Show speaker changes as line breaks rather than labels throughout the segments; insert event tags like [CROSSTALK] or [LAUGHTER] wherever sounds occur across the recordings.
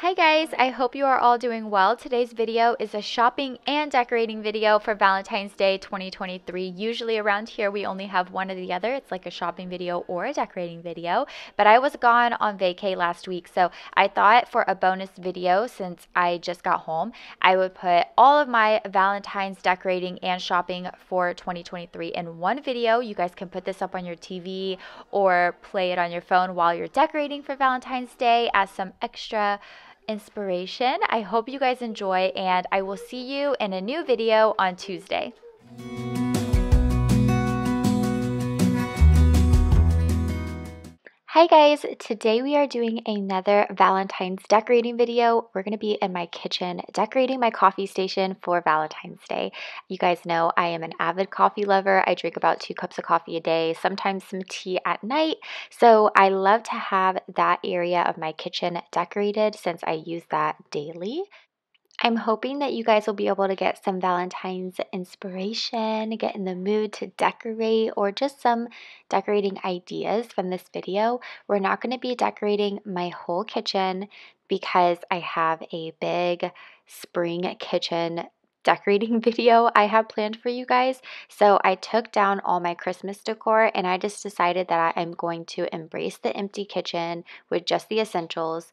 Hi guys, I hope you are all doing well. Today's video is a shopping and decorating video for Valentine's Day 2023. Usually around here we only have one or the other. It's like a shopping video or a decorating video. But I was gone on vacay last week, so I thought for a bonus video since I just got home, I would put all of my Valentine's decorating and shopping for 2023 in one video. You guys can put this up on your TV or play it on your phone while you're decorating for Valentine's Day as some extra inspiration. I hope you guys enjoy, and I will see you in a new video on Tuesday. Hi guys, today we are doing another Valentine's decorating video. We're going to be in my kitchen decorating my coffee station for Valentine's Day. You guys know I am an avid coffee lover. I drink about two cups of coffee a day, sometimes some tea at night. So I love to have that area of my kitchen decorated since I use that daily. I'm hoping that you guys will be able to get some Valentine's inspiration, get in the mood to decorate, or just some decorating ideas from this video. We're not going to be decorating my whole kitchen because I have a big spring kitchen decorating [LAUGHS] video I have planned for you guys. So I took down all my Christmas decor and I just decided that I'm going to embrace the empty kitchen with just the essentials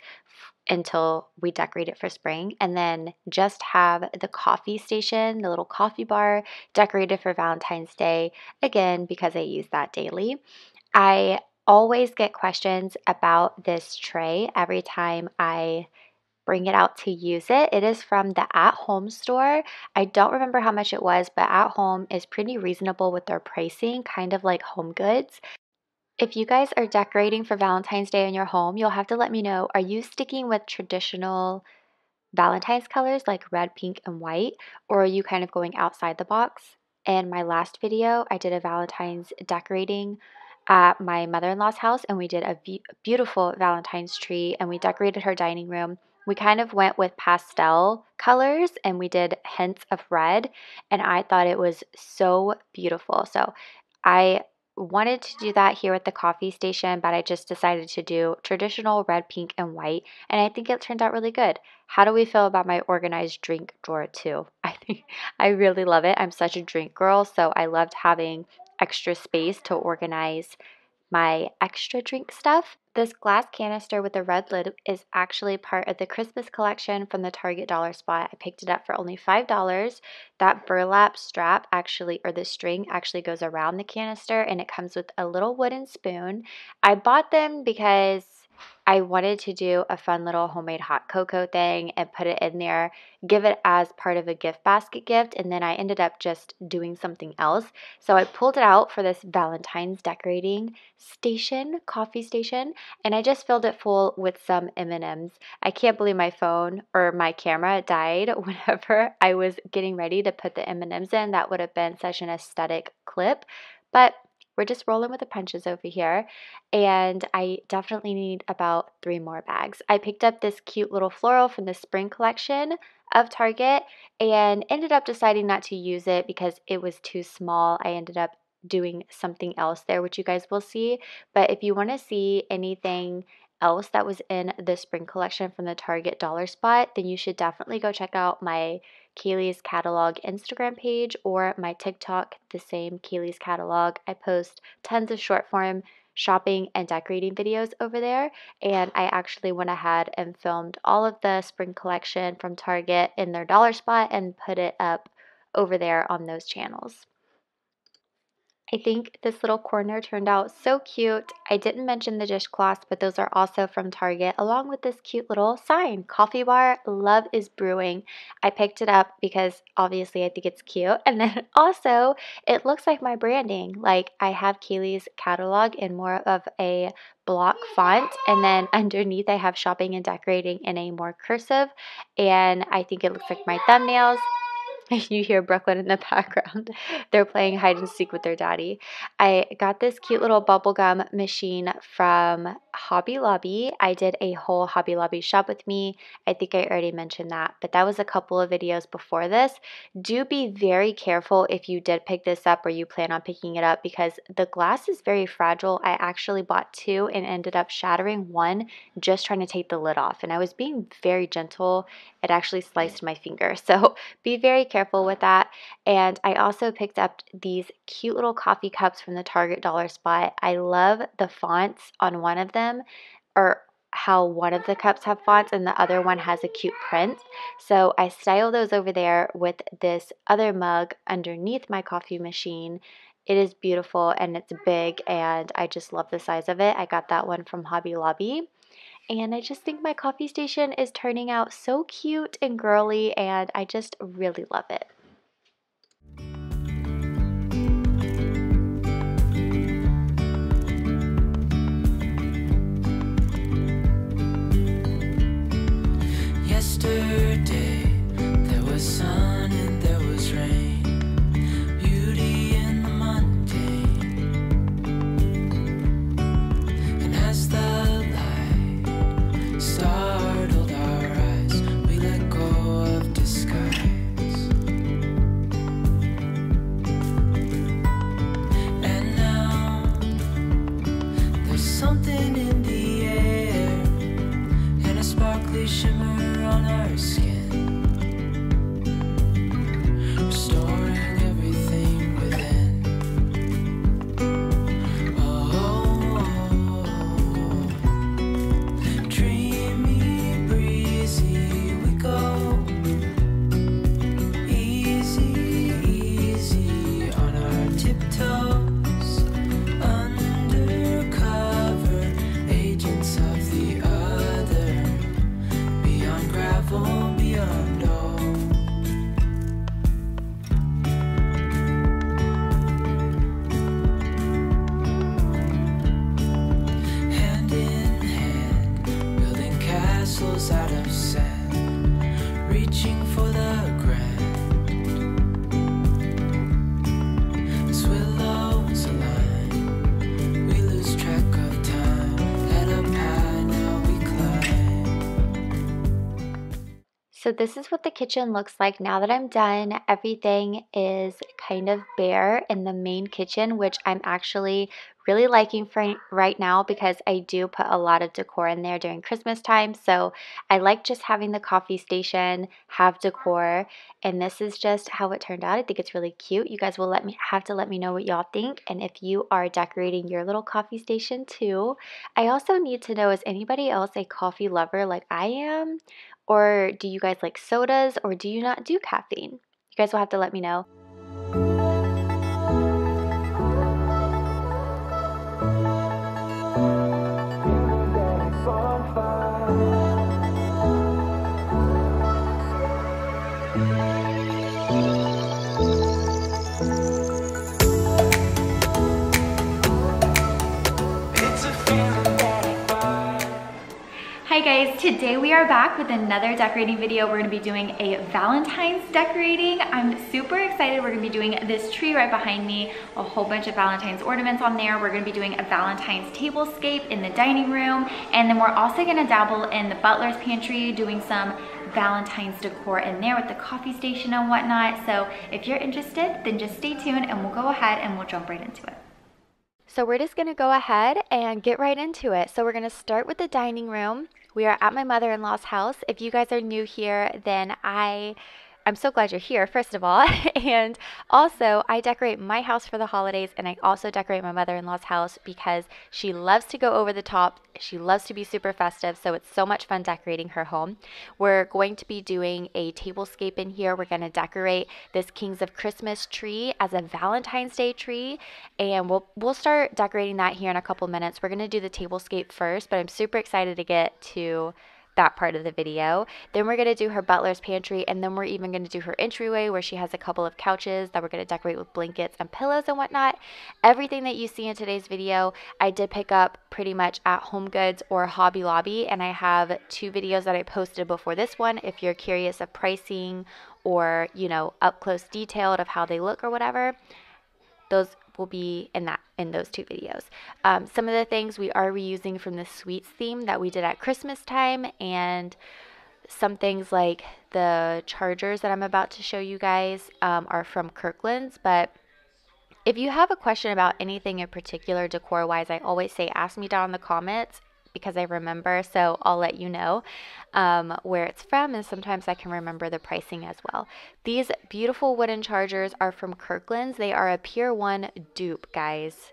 until we decorate it for spring and then just have the coffee station, the little coffee bar decorated for Valentine's Day again because I use that daily. I always get questions about this tray every time I bring it out to use it. It is from the At Home store. I don't remember how much it was, but At Home is pretty reasonable with their pricing, kind of like Home Goods. If you guys are decorating for Valentine's Day in your home, you'll have to let me know. Are you sticking with traditional Valentine's colors like red, pink, and white, or are you kind of going outside the box? In my last video, I did a Valentine's decorating at my mother in law's house, and we did a be- beautiful Valentine's tree and we decorated her dining room. We kind of went with pastel colors and we did hints of red, and I thought it was so beautiful. So I wanted to do that here at the coffee station, but I just decided to do traditional red, pink, and white, and I think it turned out really good. How do we feel about my organized drink drawer too? [LAUGHS] I think I really love it. I'm such a drink girl, so I loved having extra space to organize my extra drink stuff. This glass canister with the red lid is actually part of the Christmas collection from the Target Dollar Spot. I picked it up for only $5. That burlap strap actually, or the string actually goes around the canister and it comes with a little wooden spoon. I bought them because I wanted to do a fun little homemade hot cocoa thing and put it in there, give it as part of a gift basket gift, and then I ended up just doing something else. So I pulled it out for this Valentine's decorating station, coffee station, and I just filled it full with some M&Ms. I can't believe my phone or my camera died [LAUGHS] whenever I was getting ready to put the M&Ms in. That would have been such an aesthetic clip. But we're just rolling with the punches over here. And I definitely need about three more bags. I picked up this cute little floral from the spring collection of Target and ended up deciding not to use it because it was too small. I ended up doing something else there, which you guys will see. But if you want to see anything else that was in the spring collection from the Target dollar spot, then you should definitely go check out my Kaylee's Catalog Instagram page or my TikTok, the same Kaylee's Catalog. I post tons of short form shopping and decorating videos over there. And I actually went ahead and filmed all of the spring collection from Target in their dollar spot and put it up over there on those channels. I think this little corner turned out so cute. I didn't mention the dishcloths, but those are also from Target, along with this cute little sign. Coffee bar, love is brewing. I picked it up because obviously I think it's cute. And then [LAUGHS] also, it looks like my branding. Like I have Kaylee's catalog in more of a block font and then underneath I have shopping and decorating in a more cursive and I think it looks like my thumbnails [LAUGHS] you hear Brooklyn in the background. [LAUGHS] They're playing hide and seek with their daddy. I got this cute little bubblegum machine from Hobby Lobby. I did a whole Hobby Lobby shop with me. I think I already mentioned that, but that was a couple of videos before this. Do be very careful if you did pick this up or you plan on picking it up because the glass is very fragile. I actually bought two and ended up shattering one just trying to take the lid off. And I was being very gentle. It actually sliced my finger. [LAUGHS] So be very careful with that. And I also picked up these cute little coffee cups from the Target dollar spot. I love the fonts on one of them or how one of the cups have fonts and the other one has a cute print. So I style those over there with this other mug underneath my coffee machine. It is beautiful and it's big and I just love the size of it. I got that one from Hobby Lobby. And I just think my coffee station is turning out so cute and girly and I just really love it. So this is what the kitchen looks like now that I'm done. Everything is kind of bare in the main kitchen, which I'm actually really liking for right now because I do put a lot of decor in there during Christmas time. So I like just having the coffee station have decor and this is just how it turned out. I think it's really cute. You guys will let me have to let me know what y'all think and if you are decorating your little coffee station too. I also need to know is anybody else a coffee lover like I am or do you guys like sodas or do you not do caffeine? You guys will have to let me know. Today we are back with another decorating video. We're gonna be doing a Valentine's decorating. I'm super excited. We're gonna be doing this tree right behind me, a whole bunch of Valentine's ornaments on there. We're gonna be doing a Valentine's tablescape in the dining room. And then we're also gonna dabble in the butler's pantry, doing some Valentine's decor in there with the coffee station and whatnot. So if you're interested, then just stay tuned and we'll go ahead and we'll jump right into it. So we're just gonna go ahead and get right into it. So we're gonna start with the dining room. We are at my mother-in-law's house. If you guys are new here, then I I'm so glad you're here, first of all. [LAUGHS] and also, I decorate my house for the holidays, and I also decorate my mother in law's house because she loves to go over the top. She loves to be super festive, so it's so much fun decorating her home. We're going to be doing a tablescape in here. We're going to decorate this Kings of Christmas tree as a Valentine's Day tree, and we'll, we'll start decorating that here in a couple minutes. We're going to do the tablescape first, but I'm super excited to get to that part of the video. Then we're going to do her butler's pantry, and then we're even going to do her entryway where she has a couple of couches that we're going to decorate with blankets and pillows and whatnot. Everything that you see in today's video, I did pick up pretty much at Home Goods or Hobby Lobby, and I have two videos that I posted before this one if you're curious of pricing or, you know, up close detailed of how they look or whatever. Those will be in that in those two videos. Um, some of the things we are reusing from the sweets theme that we did at Christmas time and some things like the chargers that I'm about to show you guys um, are from Kirkland's, but if you have a question about anything in particular decor wise, I always say ask me down in the comments because I remember, so I'll let you know um, where it's from, and sometimes I can remember the pricing as well. These beautiful wooden chargers are from Kirkland's. They are a Pier 1 dupe, guys.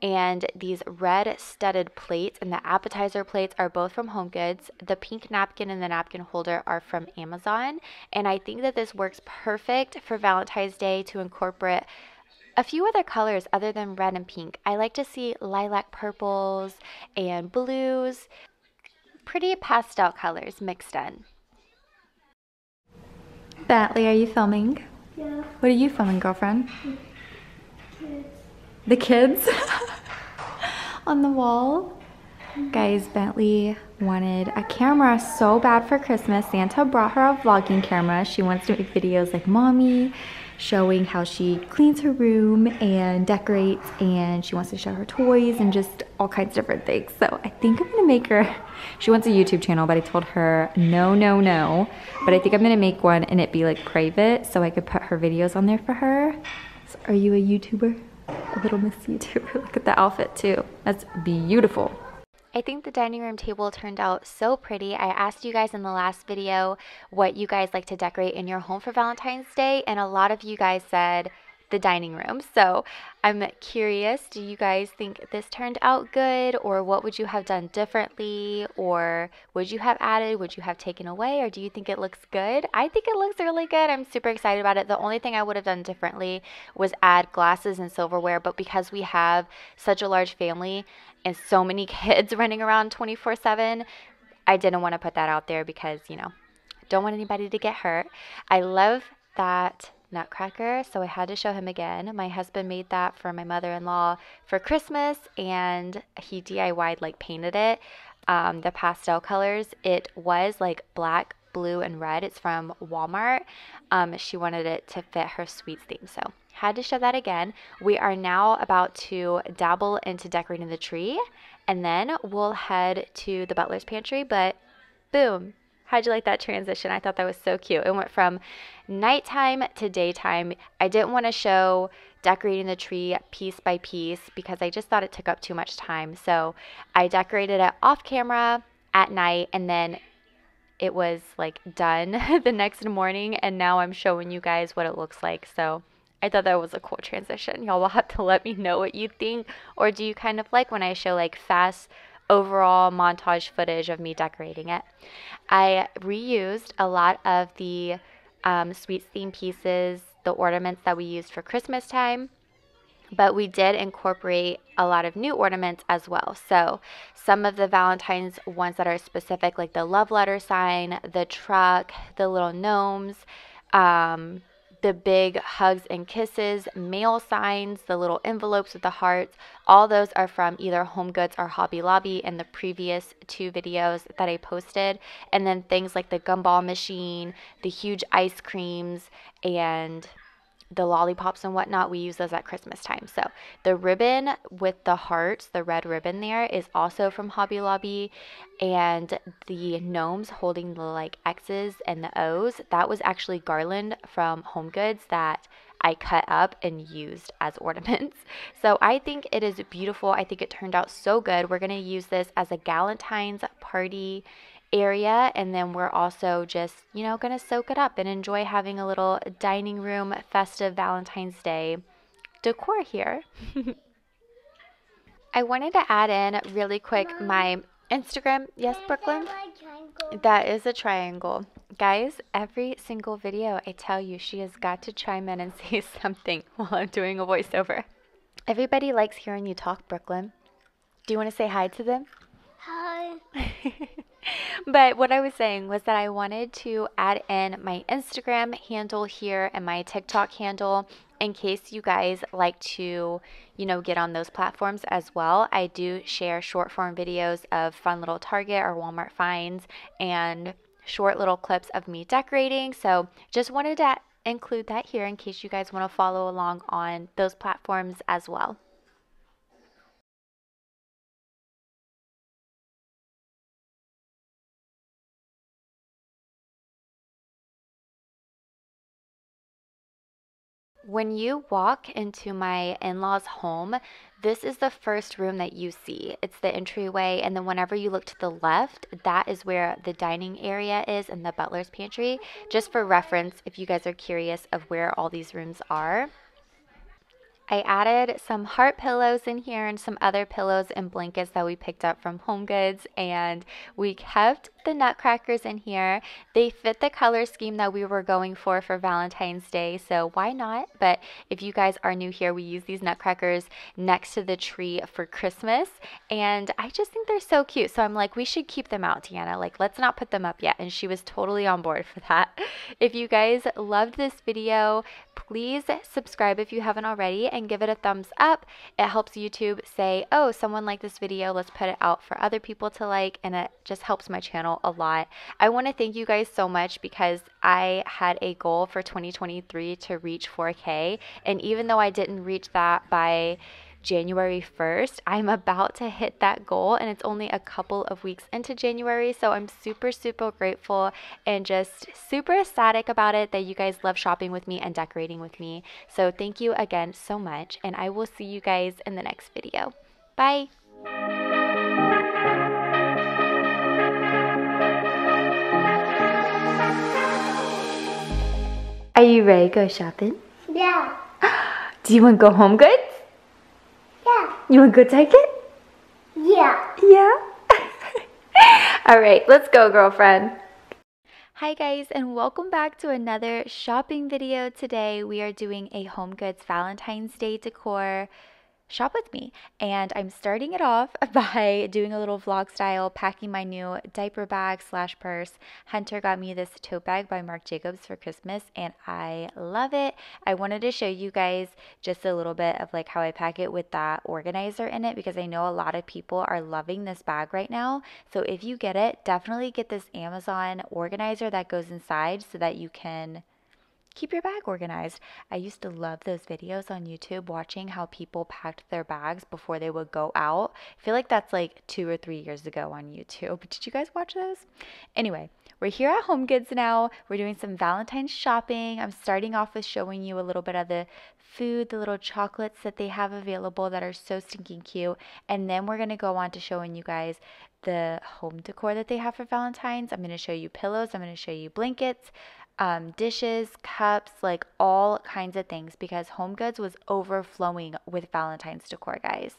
And these red studded plates and the appetizer plates are both from Home Goods. The pink napkin and the napkin holder are from Amazon. And I think that this works perfect for Valentine's Day to incorporate a few other colors other than red and pink. I like to see lilac purples and blues, pretty pastel colors mixed in. Bentley, are you filming?
Yeah.
What are you filming, girlfriend?
Kids.
The kids [LAUGHS] on the wall. Guys, Bentley wanted a camera so bad for Christmas. Santa brought her a vlogging camera. She wants to make videos like mommy showing how she cleans her room and decorates and she wants to show her toys and just all kinds of different things. So I think I'm gonna make her, [LAUGHS] she wants a YouTube channel, but I told her no, no, no. But I think I'm gonna make one and it be like private so I could put her videos on there for her. So are you a YouTuber? A little Miss YouTuber. [LAUGHS] Look at the outfit too. That's beautiful. I think the dining room table turned out so pretty. I asked you guys in the last video what you guys like to decorate in your home for Valentine's Day, and a lot of you guys said the dining room. So I'm curious, do you guys think this turned out good, or what would you have done differently, or would you have added, would you have taken away, or do you think it looks good? I think it looks really good. I'm super excited about it. The only thing I would have done differently was add glasses and silverware, but because we have such a large family and so many [LAUGHS] kids running around 24 7, I didn't want to put that out there because, you know, don't want anybody to get hurt. I love that nutcracker, so I had to show him again. My husband made that for my mother in law for Christmas, and he DIY'd, like, painted it. Um, the pastel colors, it was like black, blue, and red. It's from Walmart. Um, she wanted it to fit her sweets theme, so had to show that again. We are now about to dabble into decorating the tree and then we'll head to the butler's pantry. But boom, how'd you like that transition? I thought that was so cute. It went from nighttime to daytime. I didn't want to show decorating the tree piece by piece because I just thought it took up too much time. So I decorated it off camera at night and then it was like done [LAUGHS] the next morning and now I'm showing you guys what it looks like. So I thought that was a cool transition. Y'all will have to let me know what you think. Or do you kind of like when I show like fast overall montage footage of me decorating it? I reused a lot of the um, sweets theme pieces, the ornaments that we used for Christmas time but we did incorporate a lot of new ornaments as well. So, some of the Valentine's ones that are specific, like the love letter sign, the truck, the little gnomes, um, the big hugs and kisses, mail signs, the little envelopes with the hearts, all those are from either Home Goods or Hobby Lobby in the previous two videos that I posted. And then things like the gumball machine, the huge ice creams, and the lollipops and whatnot, we use those at Christmas time. So the ribbon with the hearts, the red ribbon there, is also from Hobby Lobby. And the gnomes holding the like X's and the O's, that was actually garland from Home Goods that I cut up and used as [LAUGHS] ornaments. So I think it is beautiful. I think it turned out so good. We're going to use this as a Galentine's party area and then we're also just you know gonna soak it up and enjoy having a little dining room festive valentine's day decor here. [LAUGHS] I wanted to add in really quick Mom, my instagram. Yes brooklyn? that is a triangle. Guys every single video i tell you she has got to chime in and [LAUGHS] say something while i'm doing a voiceover. Everybody likes hearing you talk brooklyn. Do you want to say hi to them?
Hi [LAUGHS] [LAUGHS]
but what I was saying was that I wanted to add in my Instagram handle here and my TikTok handle in case you guys like to, you know, get on those platforms as well. I do share short form videos of fun little Target or Walmart finds and short little clips of me decorating. So just wanted to include that here in case you guys want to follow along on those platforms as well. When you walk into my in law's home, this is the first room that you see. It's the entryway, and then whenever you look to the left, that is where the dining area is and the butler's pantry. Just for reference, if you guys are curious of where all these rooms are. I added some heart pillows in here and some other pillows and blankets that we picked up from Home Goods, and we kept the nutcrackers in here. They fit the color scheme that we were going for for Valentine's Day, so why not? But if you guys are new here, we use these nutcrackers next to the tree for Christmas, and I just think they're so cute. So I'm like, we should keep them out, Tiana. Like, let's not put them up yet. And she was totally on board for that. [LAUGHS] If you guys loved this video, please subscribe if you haven't already and give it a thumbs up. It helps YouTube say, oh, someone liked this video. Let's put it out for other people to like. And it just helps my channel a lot. I want to thank you guys so much because I had a goal for 2023 to reach 4K. And even though I didn't reach that by January 1st. I'm about to hit that goal and it's only a couple of weeks into January. So I'm super, super grateful and just super ecstatic about it that you guys love shopping with me and decorating with me. So thank you again so much. And I will see you guys in the next video. Bye. Are you ready to go shopping?
Yeah. [GASPS]
Do you want to go home goods?
Yeah.
You want to go take it?
Yeah.
Yeah. [LAUGHS] All right, let's go, girlfriend. Hi guys and welcome back to another shopping video. Today we are doing a Home Goods Valentine's Day decor shop with me. And I'm starting it off [LAUGHS] by doing a little vlog style, packing my new diaper bag slash purse. Hunter got me this tote bag by Marc Jacobs for Christmas and I love it. I wanted to show you guys just a little bit of like how I pack it with that organizer in it because I know a lot of people are loving this bag right now. So if you get it, definitely get this Amazon organizer that goes inside so that you can keep your bag organized. I used to love those videos on YouTube watching how people packed their bags before they would go out. I feel like that's like two or three years ago on YouTube. [LAUGHS] Did you guys watch those? Anyway, we're here at Home Goods now. We're doing some Valentine's shopping. I'm starting off with showing you a little bit of the food, the little chocolates that they have available that are so stinking cute. And then we're going to go on to showing you guys the home decor that they have for Valentine's. I'm going to show you pillows. I'm going to show you blankets um, dishes, cups, like all kinds of things because Home Goods was overflowing with Valentine's decor, guys.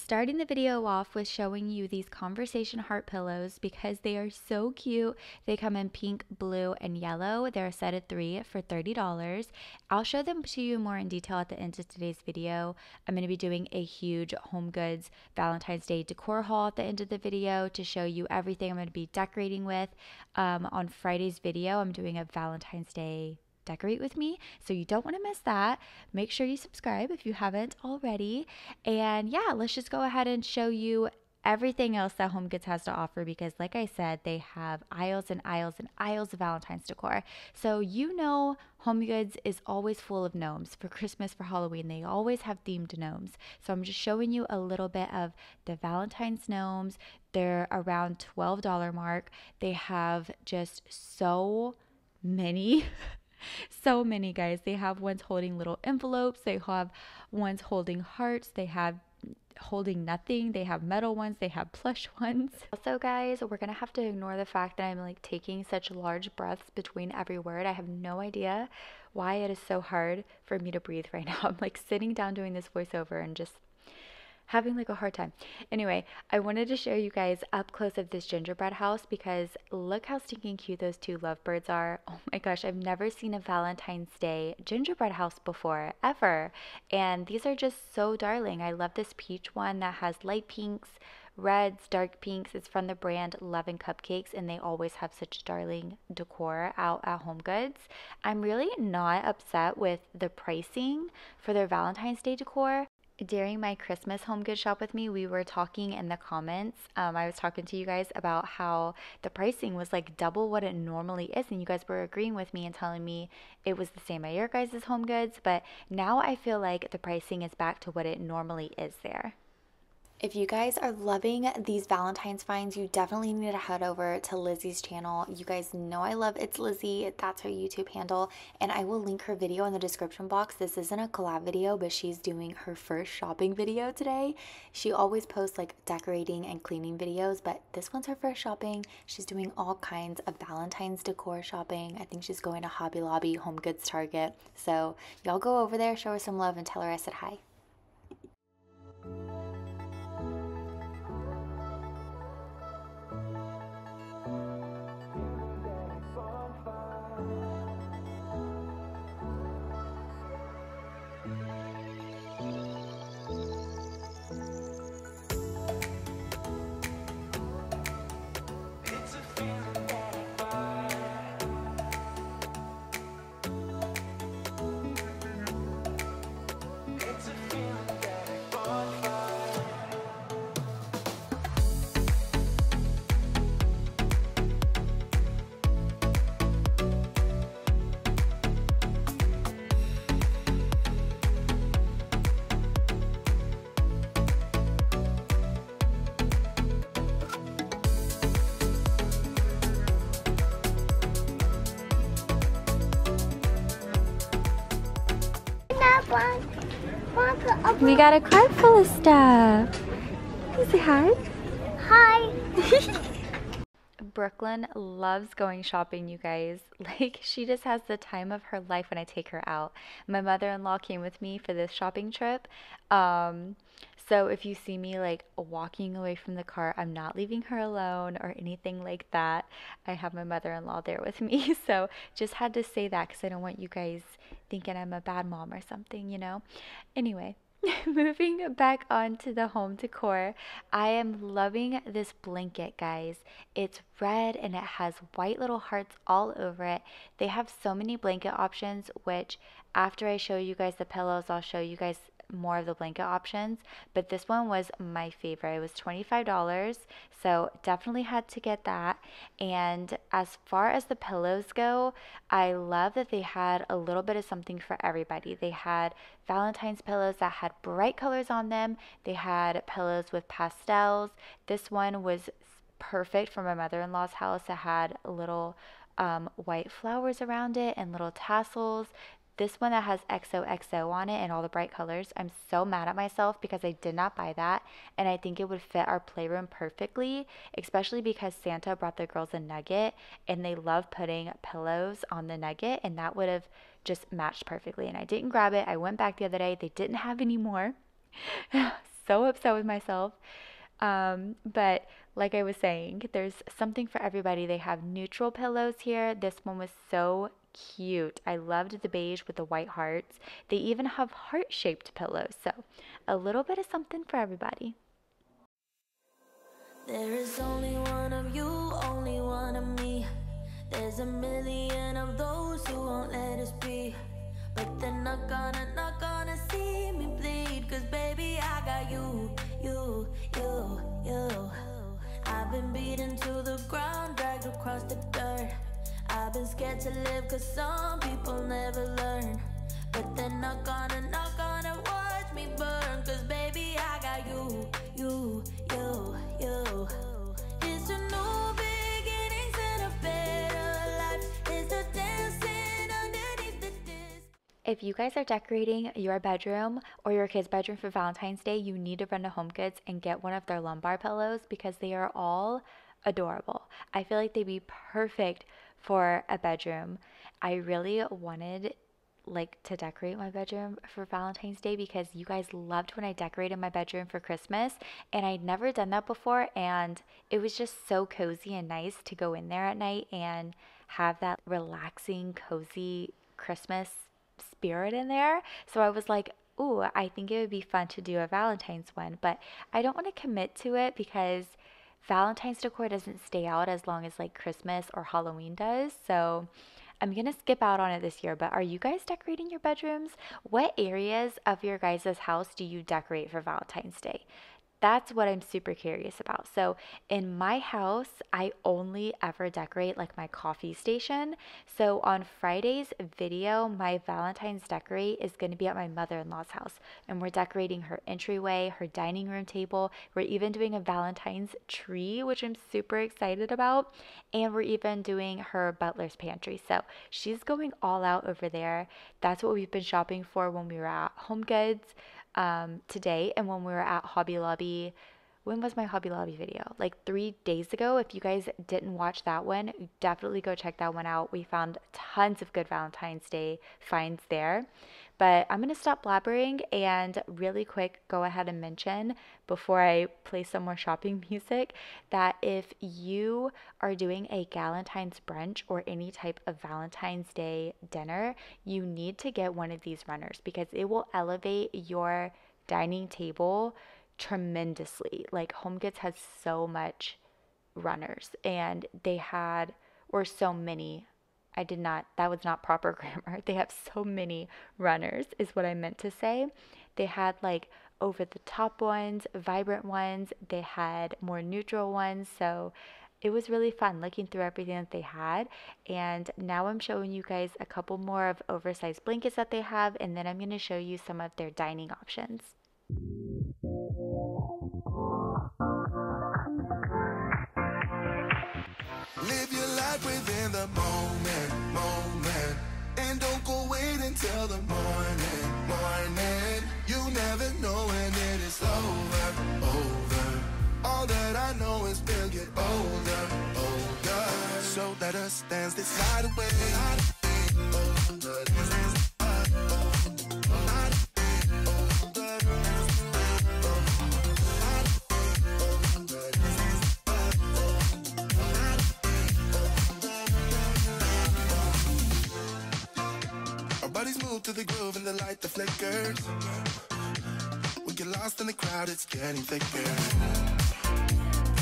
Starting the video off with showing you these conversation heart pillows because they are so cute. They come in pink, blue, and yellow. They're a set of three for $30. I'll show them to you more in detail at the end of today's video. I'm going to be doing a huge Home Goods Valentine's Day decor haul at the end of the video to show you everything I'm going to be decorating with. Um, on Friday's video, I'm doing a Valentine's Day decorate with me. So you don't want to miss that. Make sure you subscribe if you haven't already. And yeah, let's just go ahead and show you everything else that Home Goods has to offer because, like I said, they have aisles and aisles and aisles of Valentine's decor. So, you know, Home Goods is always full of gnomes for Christmas, for Halloween. They always have themed gnomes. So, I'm just showing you a little bit of the Valentine's gnomes. They're around $12 mark. They have just so many [LAUGHS] [LAUGHS] so many guys. They have ones holding little envelopes, they have ones holding hearts, they have holding nothing. They have metal ones, they have plush [LAUGHS] ones. Also, guys, we're gonna have to ignore the fact that I'm like taking such large breaths between every word. I have no idea why it is so hard for me to breathe right [LAUGHS] now. I'm like sitting down doing this voiceover and just having like a hard time. Anyway, I wanted to show you guys up close of this gingerbread house because look how stinking cute those two lovebirds are. [LAUGHS] Oh my gosh, I've never seen a Valentine's Day gingerbread house before, ever. And these are just so darling. I love this peach one that has light pinks, reds, dark pinks. It's from the brand Love and Cupcakes, and they always have such darling decor out at Home Goods. I'm really not upset with the pricing for their Valentine's Day decor during my Christmas home good shop with me, we were talking in the comments. Um, I was talking to you guys about how the pricing was like double what it normally is, and you guys were agreeing with me and telling me it was the same at your guys' home goods. But now I feel like the pricing is back to what it normally is there. If you guys are loving these Valentine's finds, you definitely need to head over to Lizzie's channel. You guys know I love It's Lizzie. That's her YouTube handle. And I will link her video in the description box. This isn't a collab video, but she's doing her first shopping video today. She always posts like decorating and cleaning videos, but this one's her first shopping. She's doing all kinds of Valentine's decor shopping. I think she's going to Hobby Lobby, Home Goods, Target. So y'all go over there, show her some love, and tell her I said hi. Got a cart full of stuff. you Say hi.
Hi. [LAUGHS]
Brooklyn loves going shopping, you guys. [LAUGHS] Like, she just has the time of her life when I take her out. My mother in law came with me for this shopping trip. Um, so if you see me like walking away from the car, I'm not leaving her alone or anything like that. I have my mother in law there with me. [LAUGHS] So just had to say that because I don't want you guys thinking I'm a bad mom or something, you know? Anyway, [LAUGHS] moving back on to the home decor, I am loving this blanket, guys. It's red and it has white little hearts all over it. They have so many blanket options, which after I show you guys the pillows, I'll show you guys more of the blanket options, but this one was my favorite. It was $25, so definitely had to get that. And as far as the pillows go, I love that they had a little bit of something for everybody. They had Valentine's pillows that had bright colors on them, they had pillows with pastels. This one was perfect for my mother in law's house. It had little um, white flowers around it and little tassels. This one that has XOXO on it and all the bright colors, I'm so mad at myself because I did not buy that. And I think it would fit our playroom perfectly, especially because Santa brought the girls a nugget and they love putting pillows on the nugget. And that would have just matched perfectly. And I didn't grab it. I went back the other day. They didn't have any more. [LAUGHS] so upset with myself. Um, but like I was saying, there's something for everybody. They have neutral pillows here. This one was so cute. I loved the beige with the white hearts. They even have heart shaped pillows, so a little bit of something for everybody. There is only one of you, only one of me. There's a million of those who won't let us be. But they're not gonna, not gonna see me bleed. Cause baby, I got you, you, you, you. I've been beaten to the ground, dragged across the dirt. I've been scared to live cause some people never learn. But they're not gonna, not gonna watch me burn. Cause baby I got you, you, you, you. It's a new beginnings and a better life. It's a dancing underneath the disc. If you guys are decorating your bedroom or your kid's bedroom for Valentine's Day, you need to run to Home Goods and get one of their lumbar pillows because they are all adorable. I feel like they'd be perfect for a bedroom. I really wanted like to decorate my bedroom for Valentine's Day because you guys loved when I decorated my bedroom for Christmas and I'd never done that before and it was just so cozy and nice to go in there at night and have that relaxing cozy Christmas spirit in there. So I was like ooh, I think it would be fun to do a Valentine's one, but I don't want to commit to it because Valentine's decor doesn't stay out as long as like Christmas or Halloween does. So I'm gonna skip out on it this year, but are you guys decorating your bedrooms? What areas of your guys' house do you decorate for Valentine's Day? That's what I'm super curious about. So, in my house, I only ever decorate like my coffee station. So, on Friday's video, my Valentine's decorate is going to be at my mother in law's house. And we're decorating her entryway, her dining room table. We're even doing a Valentine's tree, which I'm super excited about. And we're even doing her butler's pantry. So, she's going all out over there. That's what we've been shopping for when we were at Home Goods um, today and when we were at Hobby Lobby. When was my Hobby Lobby video? Like three days ago. If you guys didn't watch that one, definitely go check that one out. We found tons of good Valentine's Day finds there. But I'm going to stop blabbering and really quick go ahead and mention before I play some more shopping [LAUGHS] music that if you are doing a Galentine's brunch or any type of Valentine's Day dinner, you need to get one of these runners because it will elevate your dining table tremendously. Like Home Goods has so much runners and they had or so many I did not, that was not proper [LAUGHS] grammar. They have so many runners, is what I meant to say. They had like over the top ones, vibrant ones, they had more neutral ones. So it was really fun looking through everything that they had. And now I'm showing you guys a couple more of oversized blankets that they have, and then I'm going to show you some of their dining options.
Within the moment, moment. And don't go wait until the morning, morning. You never know when it is over, over. All that I know is we'll get older, older. So let us dance this night away. Our to the groove and the light that flickers. We get lost in the crowd, it's getting thicker.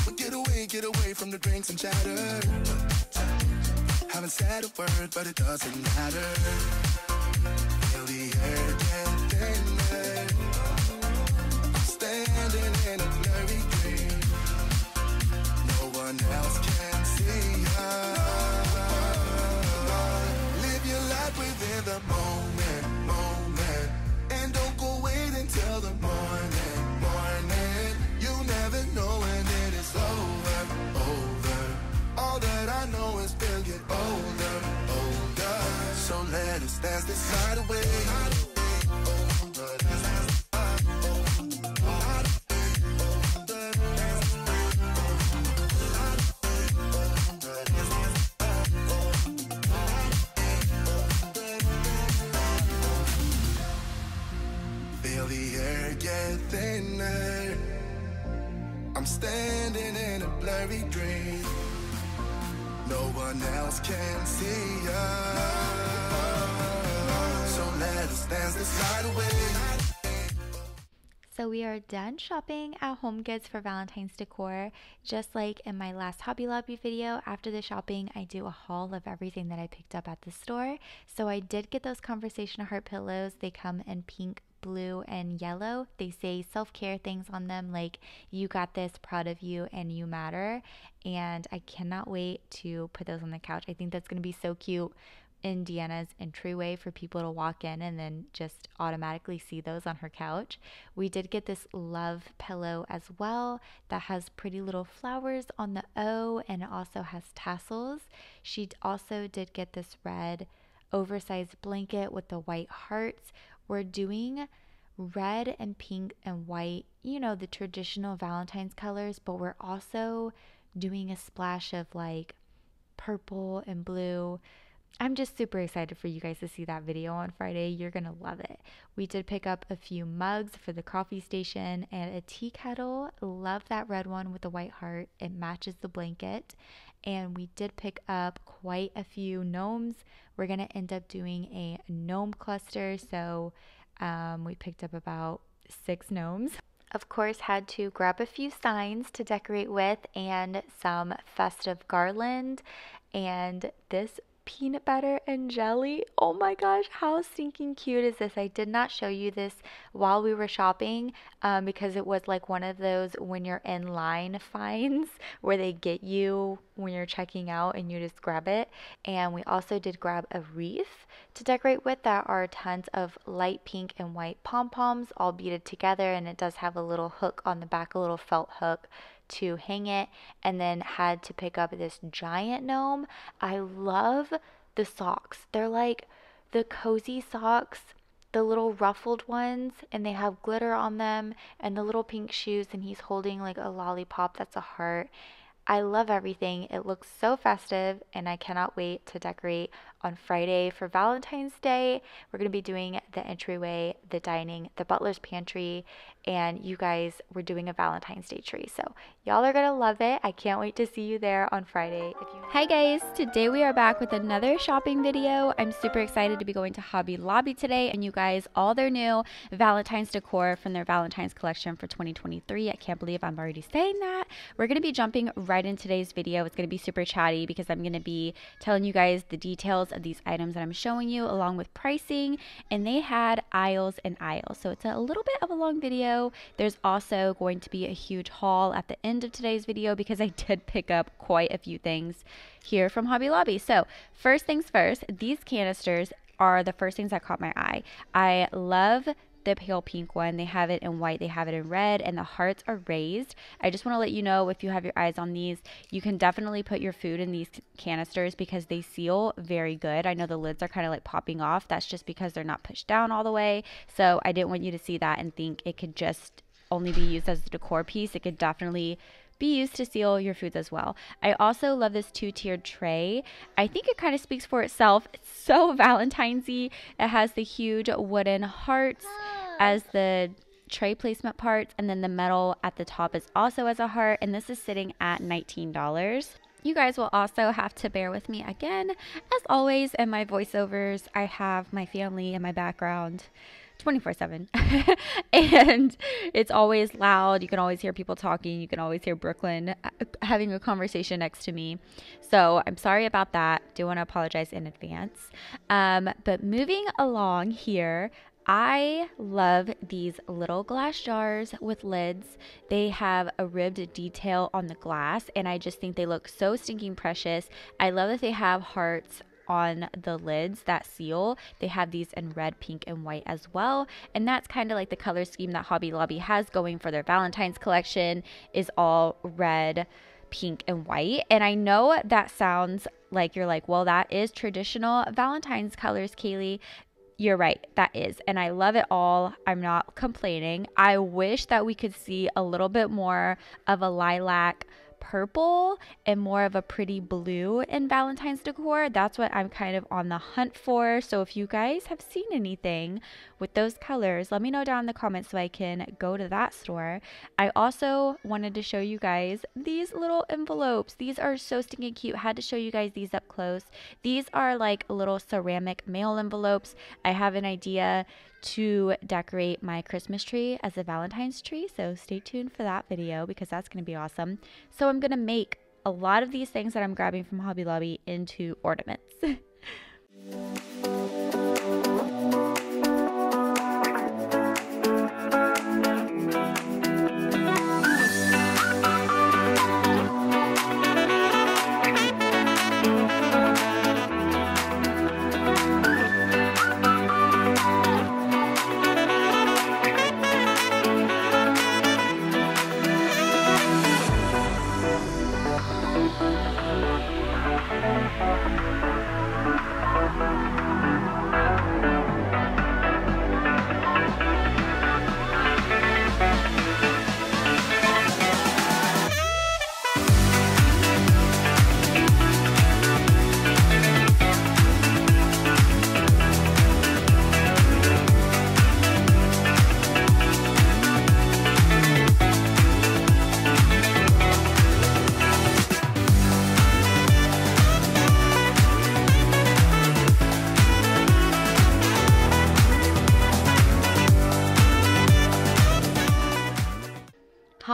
We get away, get away from the drinks and chatter. Haven't said a word, but it doesn't matter. Feel the air get thinner. Standing in a blurry dream. No one else night away. Feel the air get thinner. I'm standing in a blurry dream. No one else can see us. So
we are done shopping at Home Goods for Valentine's decor. Just like in my last Hobby Lobby video, after the shopping, I do a haul of everything that I picked up at the store. So I did get those conversational heart pillows. They come in pink, blue, and yellow. They say self care things on them like, you got this, proud of you, and you matter. And I cannot wait to put those on the couch. I think that's going to be so cute in Deanna's entryway for people to walk in and then just automatically see those on her couch. We did get this love pillow as well that has pretty little flowers on the O and also has tassels. She also did get this red oversized blanket with the white hearts. We're doing red and pink and white, you know, the traditional Valentine's colors, but we're also doing a splash of like purple and blue. I'm just super excited for you guys to see that video on Friday. You're going to love it. We did pick up a few mugs for the coffee station and a tea kettle. Love that red one with the white heart. It matches the blanket. And we did pick up quite a few gnomes. We're going to end up doing a gnome cluster. So Um, we picked up about six gnomes. Of course, had to grab a few signs to decorate with and some festive garland. And this peanut butter and jelly. Oh my gosh, how stinking cute is this? I did not show you this while we were shopping um, because it was like one of those when you're in line [LAUGHS] finds where they get you when you're checking out and you just grab it. And we also did grab a wreath to decorate with that are tons of light pink and white pom poms all beaded together. And it does have a little hook on the back, a little felt hook to hang it and then had to pick up this giant gnome. I love the socks. They're like the cozy socks, the little ruffled ones, and they have glitter on them, and the little pink shoes, and he's holding like a lollipop that's a heart. I love everything. It looks so festive, and I cannot wait to decorate on Friday for Valentine's Day. We're going to be doing the entryway, the dining, the butler's pantry, and you guys, we're doing a Valentine's Day tree. So, y'all are going to love it. I can't wait to see you there on Friday. You Hi guys, today we are back with another shopping video. I'm super excited to be going to Hobby Lobby today and you guys all their new Valentine's decor from their Valentine's collection for 2023. I can't believe I'm already saying that. We're going to be jumping right in today's video. It's going to be super chatty because I'm going to be telling you guys the details of these items that I'm showing you along with pricing and they had aisles and aisles. So it's a little bit of a long video there's also going to be a huge haul at the end of today's video because I [LAUGHS] did pick up quite a few things here from Hobby Lobby. So first things first, these canisters are the first things that caught my eye. I love the pale pink one. They have it in white, they have it in red, and the hearts are raised. I just want to let you know if you have your eyes on these, you can definitely put your food in these canisters because they seal very good. I know the lids are kind of like popping off. That's just because they're not pushed down all the way. So I didn't want you to see that and think it could just only be used as a decor piece. It could definitely be used to seal your foods as well. I also love this two tiered tray. I think it kind of speaks for itself. It's so [LAUGHS] Valentine's-y. It has the huge wooden hearts as the tray placement parts and then the metal at the top is also as a heart and this is sitting at $19. You guys will also have to bear with me again. As always in my voiceovers, I have my family in my background 24 7. [LAUGHS] and it's always loud. You can always hear people talking. You can always hear Brooklyn uh, having a conversation next to me. So I'm sorry about that. Do want to apologize in advance. Um, but moving along here, I love these little glass jars with lids. They have a ribbed detail on the glass, and I just think they look so stinking precious. I love that they have hearts on the lids that seal. They have these in red, pink, and white as well. And that's kind of like the color scheme that Hobby Lobby has going for their Valentine's collection is all red, pink, and white. And I know that sounds like you're like, well, that is traditional Valentine's colors, Kaylee. You're right, that is. And I love it all. I'm not complaining. I wish that we could see a little bit more of a lilac purple and more of a pretty blue in Valentine's decor. That's what I'm kind of on the hunt for. So if you guys have seen anything with those colors, let me know down in the comments so I can go to that store. I also wanted to show you guys these little envelopes. These are so stinking cute. Had to show you guys these up close. These are like little ceramic mail envelopes. I have an idea to decorate my Christmas tree as a Valentine's tree. So stay tuned for that video because that's going to be awesome. So I'm going to make a lot of these things that I'm grabbing from Hobby Lobby into ornaments. [LAUGHS]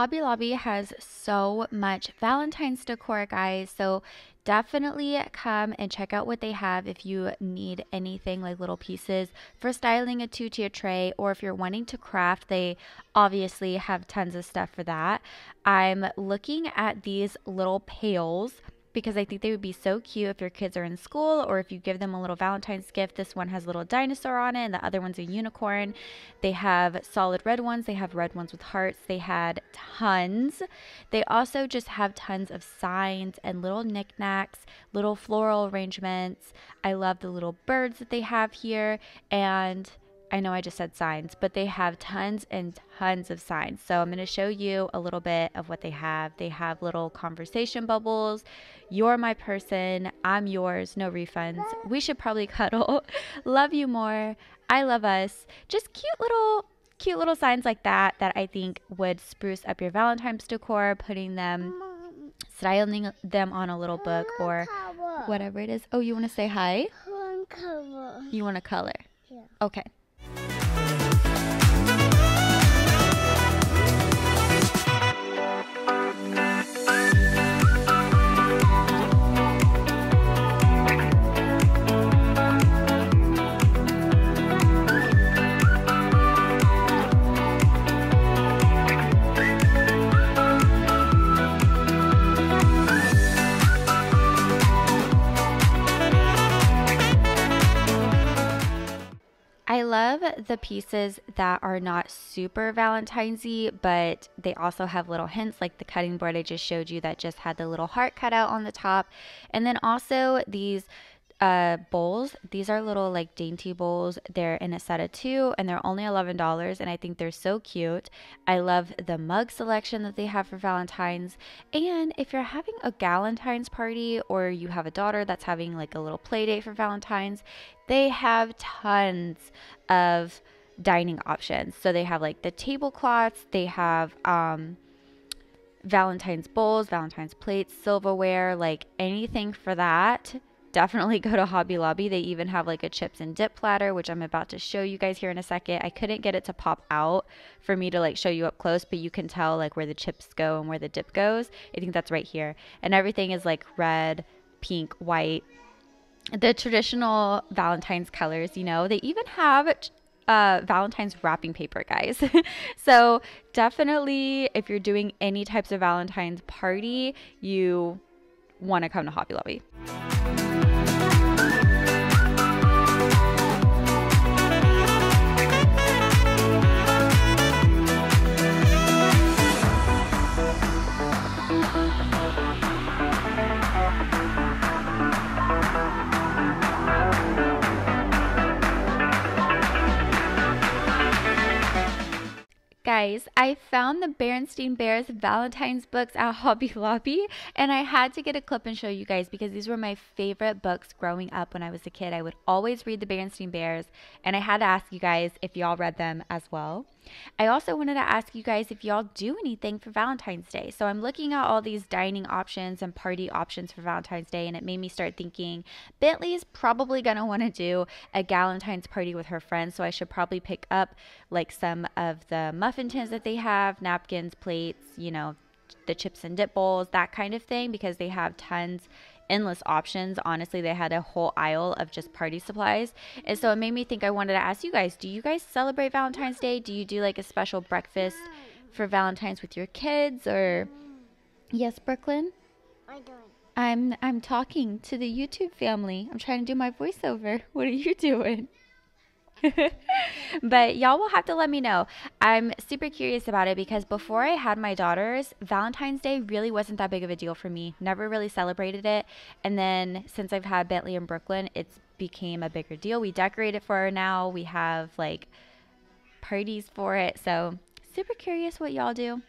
Hobby Lobby has so much Valentine's decor, guys. So definitely come and check out what they have if you need anything like little pieces for styling a two tier tray or if you're wanting to craft, they obviously have tons of stuff for that. I'm looking at these little pails because I think they would be so cute if your kids are in school or if you give them a little Valentine's gift. This one has a little dinosaur on it, and the other one's a unicorn. They have solid red ones, they have red ones with hearts. They had tons. They also just have tons of signs and little knickknacks, little floral arrangements. I love the little birds that they have here, and I know I just said signs, but they have tons and tons of signs. So I'm going to show you a little bit of what they have. They have little conversation bubbles. You're my person. I'm yours. No refunds. We should probably [LAUGHS] cuddle. love you more. I love us. Just cute little cute little signs like that that I think would spruce up your Valentine's decor, putting them styling them on a little book or whatever it is. Oh, you want to say hi? You want to color?
Yeah.
Okay. I love the pieces that are not super Valentine's-y, but they also have little hints like the cutting board I just showed you that just had the little heart cut out on the top. And then also these uh, bowls. These are little like dainty bowls. They're in a set of two and they're only $11 and I think they're so cute. I love the mug selection that they have for Valentine's. And if you're having a Galentine's party or you have a daughter that's having like a little play date for Valentine's, they have tons of dining options. So they have like the tablecloths, they have um Valentine's bowls, Valentine's plates, silverware, like anything for that definitely [LAUGHS] go to Hobby Lobby. They even have like a chips and dip platter, which I'm about to show you guys here in a second. I couldn't get it to pop out for me to like show you up close, but you can tell like where the chips go and where the dip goes. I think that's right here. And everything is like red, pink, white. The traditional Valentine's colors, you know, they even have uh, Valentine's wrapping paper, guys. [LAUGHS] so definitely, if you're doing any types of Valentine's party, you want to come to Hobby Lobby. Guys, I found the Berenstain Bears Valentine's books at [LAUGHS] Hobby Lobby, and I had to get a clip and show you guys because these were my favorite books growing up when I was a kid. I would always read the Berenstain Bears, and I had to ask you guys if y'all read them as well. I also wanted to ask you guys if y'all do anything for Valentine's Day. So I'm looking at all these dining options and party options for Valentine's Day, and it made me start thinking Bentley's probably going [LAUGHS] to want to do a Galentine's party with her friends. So I should probably pick up like some of the muffin tins that they have, napkins, plates, you know, the chips and dip bowls, that kind of thing, because they have tons endless options. Honestly, they had a whole aisle of just party supplies. And so it made me think I wanted to ask you guys do you guys celebrate Valentine's Day? Do you do like a special breakfast for Valentine's with your kids or. Mm-hmm. Yes, Brooklyn?
I don't.
I'm I'm talking to the YouTube family. I'm trying to do my voiceover. [LAUGHS] What are you doing? [LAUGHS] but y'all will have to let me know. I'm super curious about it because before I had my daughters, Valentine's Day really wasn't that big of a deal for me. Never really celebrated it. And then since I've had Bentley and Brooklyn, it's became a bigger deal. We decorate it for her now. We have like parties for it. So super curious what y'all do.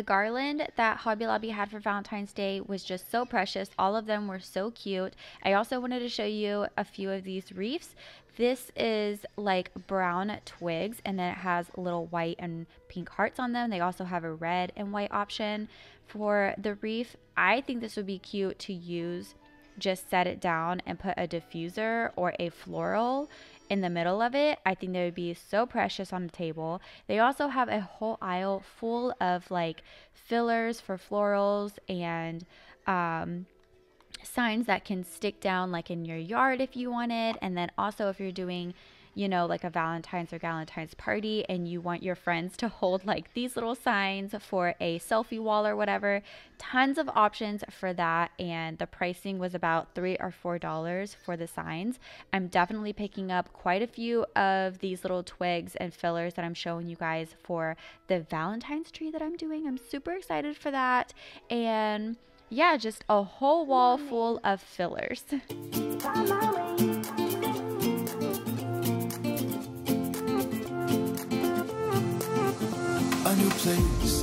The garland that Hobby Lobby had for Valentine's Day was just so precious. All of them were so cute. I also wanted to show you a few of these wreaths. This is like brown twigs and then it has little white and pink hearts on them. They also have a red and white option for the wreath. I think this would be cute to use just set it down and put a diffuser or a floral in the middle of it. I think they would be so precious on the table. They also have a whole aisle full of like fillers for florals and um, signs that can stick down like in your yard if you wanted. And then also if you're doing you know, like a Valentine's or Galentine's party and you want your friends to hold like these little signs for a selfie wall or whatever, tons of options for that. And the pricing was about three or four dollars for the signs. I'm definitely picking up quite a few of these little twigs and fillers that I'm showing you guys for the Valentine's tree that I'm doing. I'm super excited for that. And yeah, just a whole wall full of fillers.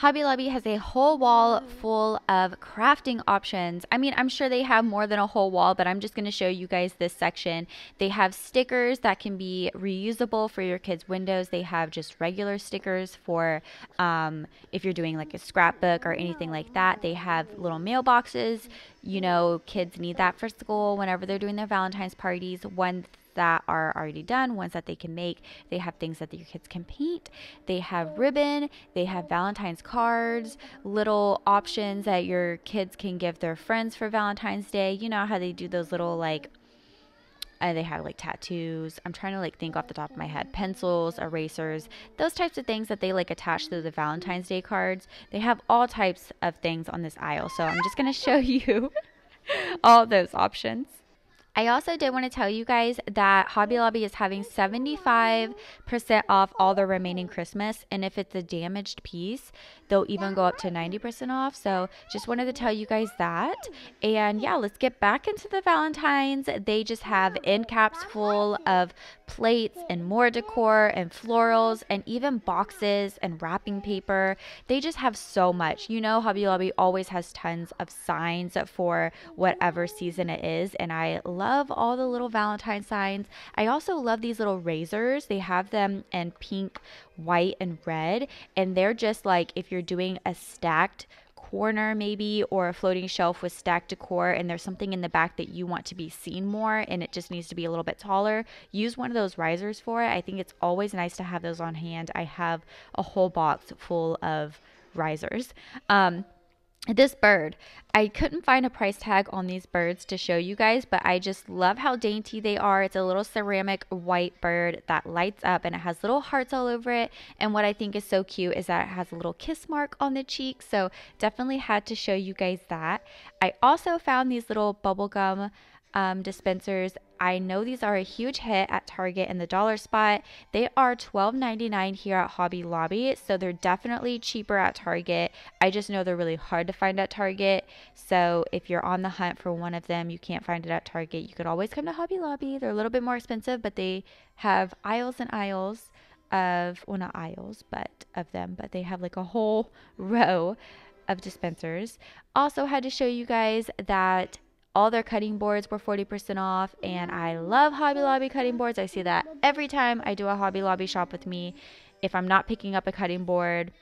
Hobby Lobby has a whole wall full of crafting options. I mean, I'm sure they have more than a whole wall, but I'm just going to show you guys this section. They have stickers that can be reusable for your kids' windows. They have just regular stickers for um, if you're doing like a scrapbook or anything like that. They have little mailboxes. You know, kids need that for school whenever they're doing their Valentine's parties. One that are already done, ones that they can make. They have things that your kids can paint. They have ribbon, they have Valentine's cards, little options that your kids can give their friends for Valentine's Day. You know how they do those little like and they have like tattoos. I'm trying to like think off the top of my head. Pencils, erasers, those types of things that they like attach to the Valentine's Day cards. They have all types of things on this aisle. So I'm just going [LAUGHS] to show you [LAUGHS] all those options. I also did want to tell you guys that Hobby Lobby is having 75% off all the remaining Christmas. And if it's a damaged piece, they'll even go up to 90% off. So just wanted to tell you guys that. And yeah, let's get back into the Valentines. They just have end caps full of plates and more decor and florals and even boxes and wrapping paper. They just have so much. You know, Hobby Lobby always has tons of signs for whatever season it is. And I love all the little Valentine signs. I also love these little razors. They have them in pink, white, and red. And they're just like if you're doing a stacked corner maybe or a floating shelf with stacked decor and there's something in the back that you want to be seen more and it just needs to be a little bit taller use one of those risers for it. I think it's always nice to have those on hand. I have a whole box full of risers. Um, this bird i couldn't find a price tag on these birds to show you guys but i just love how dainty they are. It's a little ceramic white bird that lights up and it has little hearts all over it. And what i think is so cute is that it has a little kiss mark on the cheek. So definitely had to show you guys that. I also found these little bubblegum um, dispensers. I know these are a huge hit at Target and the dollar spot. They are $12.99 here at Hobby Lobby, so they're definitely cheaper at Target. I just know they're really hard to find at Target. So if you're on the hunt for one of them, you can't find it at Target, you could always come to Hobby Lobby. They're a little bit more expensive, but they have aisles and aisles of, well, not aisles, but of them, but they have like a whole [LAUGHS] row of dispensers. Also, had to show you guys that all their cutting boards were 40% off, and I love Hobby Lobby cutting boards. I see that every time I do a Hobby Lobby shop with me. If I'm not picking up a cutting board,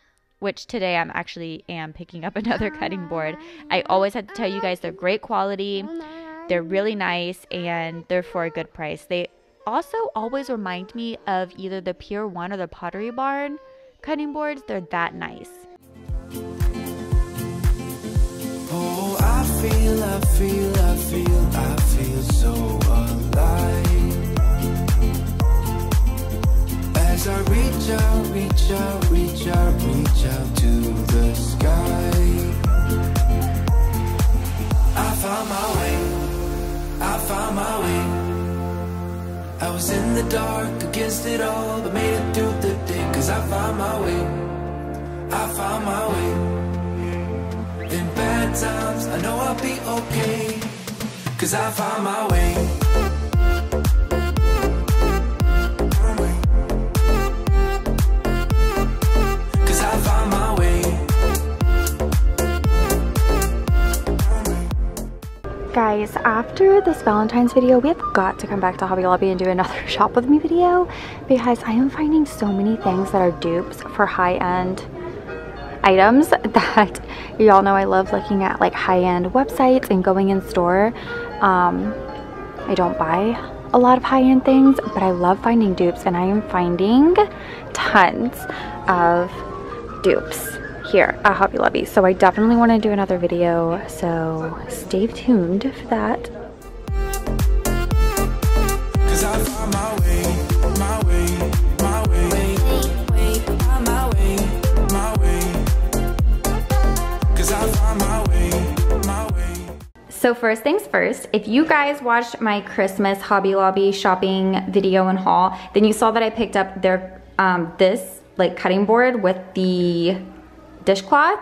which today I'm actually am picking up [LAUGHS] another cutting board, I always have to tell you guys they're great quality, they're really nice, and they're for a good price. They also always remind me of either the Pier 1 or the Pottery Barn cutting boards. They're that nice
feel, I feel, I feel, I feel so alive. As I reach out, reach out, reach out, reach out to the sky. I found my way, I found my way.
I was in the dark against it all, but made it through the day Cause I found my way. Cause I found my way.
Guys, after this Valentine's video, we have got to come back to Hobby Lobby and do another [LAUGHS] shop with me video because I am finding so many things that are dupes for high-end items [LAUGHS] that y'all know I love looking at like high-end websites and going in store. Um, I don't buy a lot of high-end things, but I love finding dupes and I am finding tons of dupes here at Hobby Lobby. So I definitely want to do another video, so stay tuned for that. So first things first, if you guys watched my Christmas Hobby Lobby shopping video and haul, then you saw that I picked up their um, this like cutting board with the dishcloth,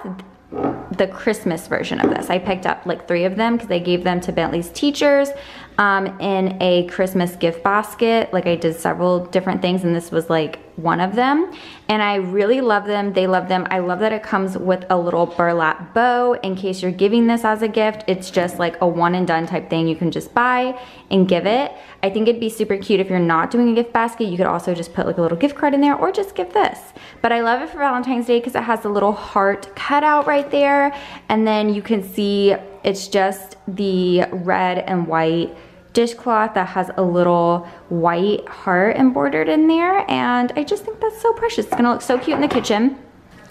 the Christmas version of this. I picked up like three of them because I gave them to Bentley's teachers um, in a Christmas gift basket. Like I did several different things and this was like one of them. And I really love them. They love them. I love that it comes with a little burlap bow in case you're giving this as a gift. It's just like a one and done type thing you can just buy and give it. I think it'd be super cute if you're not doing a gift basket. You could also just put like a little gift card in there or just give this. But I love it for Valentine's Day because it has a little heart cutout right there. And then you can see it's just the red and white dishcloth that has a little white heart embroidered in there. And I just think that's so precious. It's gonna look so cute in the kitchen.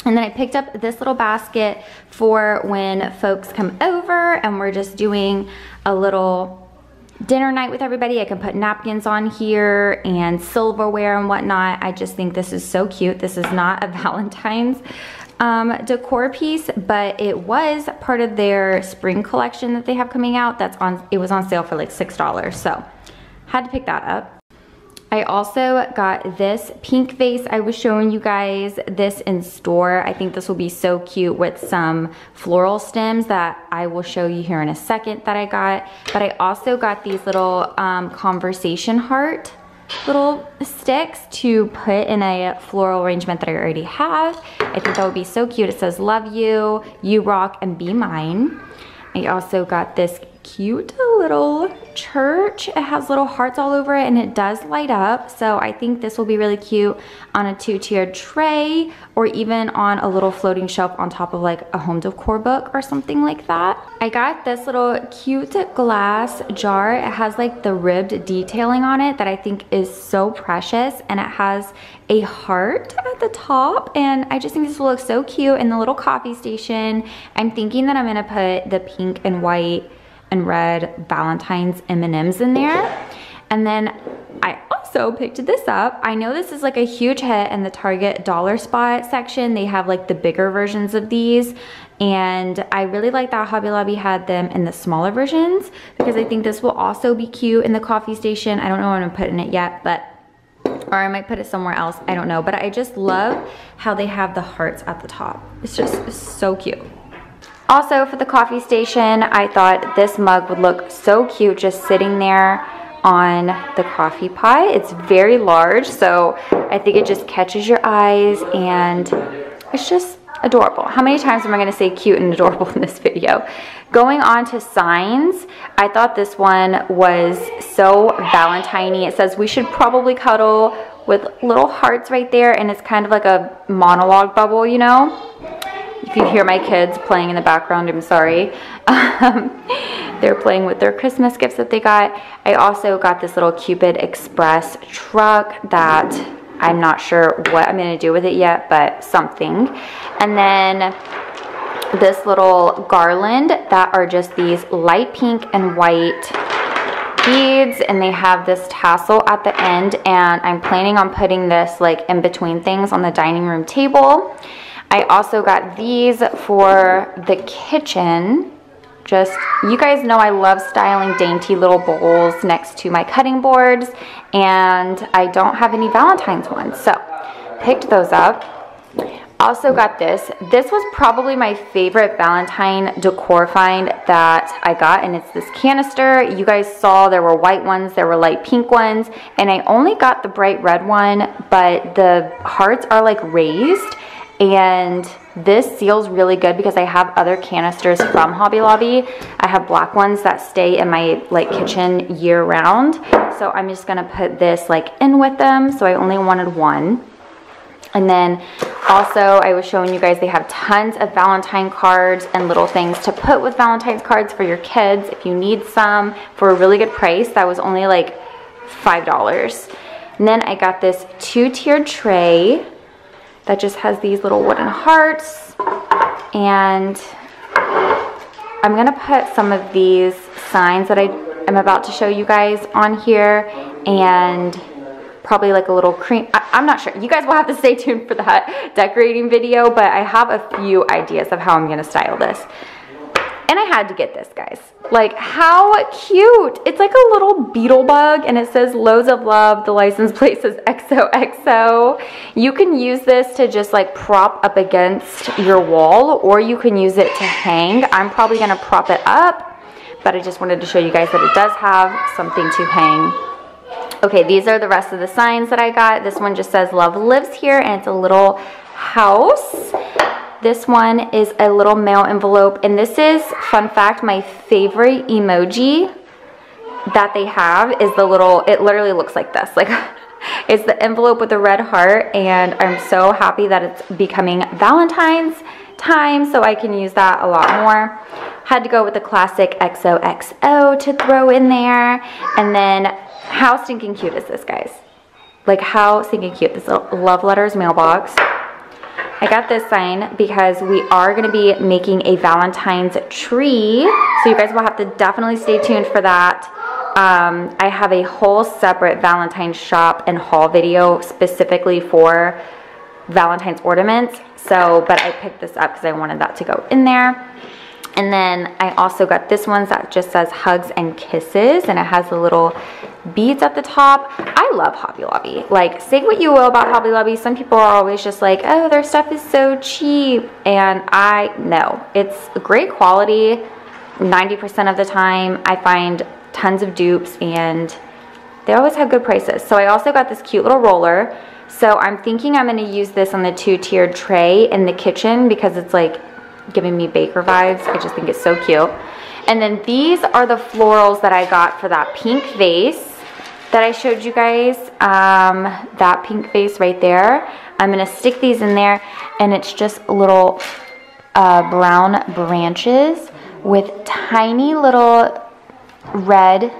And then I picked up this little basket for when folks come over and we're just doing a little dinner night with everybody. I can put napkins on here and silverware and whatnot. I just think this is so cute. This is not a [LAUGHS] Valentine's um, decor piece, but it was part of their spring collection that they have coming out. That's on, it was on sale for like $6. So had to pick that up. I also got this pink vase. I was showing you guys this in store. I think this will be so cute with some floral stems that I will show you here in a second that I got. But I also got these little um, conversation heart little sticks to put in a floral arrangement that I already have. I think that would be so cute. It says love you, you rock, and be mine. I also got this cute little church. It has little hearts all over it and it does light up. So I think this will be really cute on a two-tiered tray or even on a little floating shelf on top of like a home decor book or something like that. I got this little cute glass jar. It has like the ribbed detailing on it that I think is so precious and it has a heart at the top and I just think this will look so cute in the little coffee station. I'm thinking that I'm gonna put the pink and white and red Valentine's M&Ms in there. And then I also picked this up. I know this is like a huge hit in the Target dollar spot section. They have like the bigger versions of these. And I really like that Hobby Lobby had them in the smaller versions because I think this will also be cute in the coffee station. I don't know what I'm gonna put in it yet, but or I might put it somewhere else, I don't know. But I just love how they have the hearts at the top. It's just so cute. Also for the coffee station, I thought this mug would look so cute just sitting there on the coffee pot. It's very large, so I think it just catches your eyes and it's just adorable. How many times am I gonna say cute and adorable [LAUGHS] in this video? Going on to signs, I thought this one was so Valentine-y. It says we should probably cuddle with little hearts right there and it's kind of like a monologue bubble, you know? If you hear my kids playing in the background, I'm sorry. [LAUGHS] Um, they're playing with their Christmas gifts that they got. I also got this little Cupid Express truck that I'm not sure what I'm going to do with it yet, but something. And then this little garland that are just these light pink and white beads and they have this tassel at the end and I'm planning on putting this like in between things on the dining room table. I also got these for the kitchen just, you guys know I love styling dainty little bowls next to my cutting boards and I don't have any Valentine's ones. So picked those up. Also got this. This was probably my favorite Valentine decor find that I got and it's this canister. You guys saw there were white ones, there were light pink ones, and I only got the bright red one, but the hearts are like raised and this seals really good because I have other canisters from Hobby Lobby. I have black ones that stay in my like kitchen year round. So I'm just gonna put this like in with them. So I only wanted one. And then also I was showing you guys they have tons of Valentine cards and little things to put with Valentine's cards for your kids if you need some for a really good price. That was only like $5. And then I got this two-tiered tray that just has these little wooden hearts. And I'm gonna put some of these signs that I am about to show you guys on here and probably like a little cream. I, am not sure. You guys will have to stay tuned for that [LAUGHS] decorating video, but I have a few ideas of how I'm gonna style this. And I had to get this, guys. Like, how cute. It's like a little beetle bug, and it says loads of love. The license [LAUGHS] plate says XOXO. You can use this to just like prop up against your wall, or you can use it to hang. I'm probably gonna prop it up, but I just wanted to show you guys that it does have something to hang. Okay, these are the rest of the signs that I got. This one just says love lives here, and it's a little house. This one is a little mail envelope. And this is, fun fact, my favorite emoji that they have is the little, it literally looks like this. Like, [LAUGHS] it's the envelope with the red heart. And I'm so happy that it's becoming Valentine's time. So I can use that a lot more. Had to go with the classic XOXO to throw in there. And then how stinking cute is this, guys? Like how stinking cute. This love letters mailbox. I got this sign because we are going to be making a Valentine's tree. So you guys will have to definitely stay tuned for that. Um, I have a whole separate Valentine's shop and haul video specifically for Valentine's ornaments. So, but I picked this up because I wanted that to go in there. And then I also got this one that just says hugs and kisses and it has a little beads at the top. I love Hobby Lobby. Like, say what you will about Hobby Lobby. Some people are always just like, oh, their stuff is so cheap. And I know it's great quality. 90% of the time, I find tons of dupes and they always have good prices. So I also got this cute little roller. So I'm thinking I'm going to use this on the two-tiered tray in the kitchen because it's like giving me baker vibes. I just think it's so cute. And then these are the florals that I got for that pink vase that I showed you guys, um, that pink vase right there. I'm gonna stick these in there and it's just little uh, brown branches with tiny little red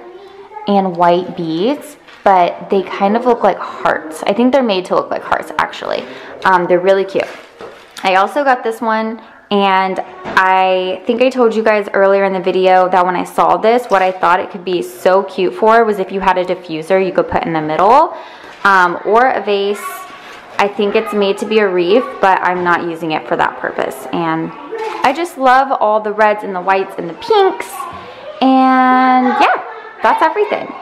and white beads, but they kind of look like hearts. I think they're made to look like hearts actually. Um, they're really cute. I also got this one and I think I told you guys earlier in the video that when I saw this, what I thought it could be so cute for was if you had a diffuser you could put in the middle um, or a vase. I think it's made to be a wreath, but I'm not using it for that purpose. And I just love all the reds and the whites and the pinks. And yeah, that's everything.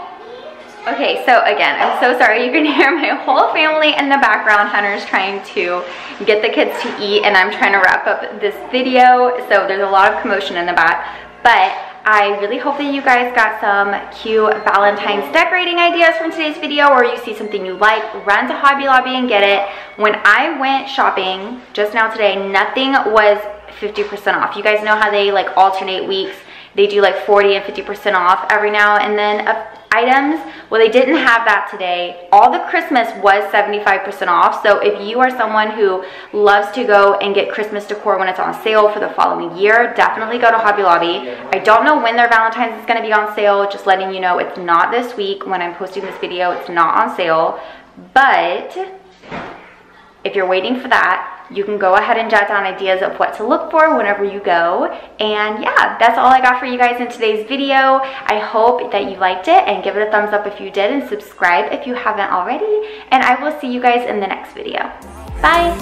Okay, so again, I'm so sorry. You can [LAUGHS] hear my whole family in the background. Hunter's trying to get the kids to eat and I'm trying to wrap up this video. So there's a lot of commotion in the back. But I really hope that you guys got some cute Valentine's decorating ideas from today's video or you see something you like, run to Hobby Lobby and get it. When I went shopping just now today, nothing was 50% off. You guys know how they like alternate weeks. They do like 40 and 50% off every now and then items. Well, they didn't have that today. All the Christmas was 75% off. So if you are someone who loves to go and get Christmas decor when it's on sale for the following year, definitely go to Hobby Lobby. I don't know when their Valentine's is going to be on sale. Just letting you know it's not this week when I'm posting this video. It's not on sale. But if you're waiting for that, you can go ahead and jot down ideas of what to look for whenever you go. And yeah, that's all I got for you guys in today's video. I hope that you liked it and give it a thumbs up if you did and subscribe if you haven't already. And I will see you guys in the next video. Bye.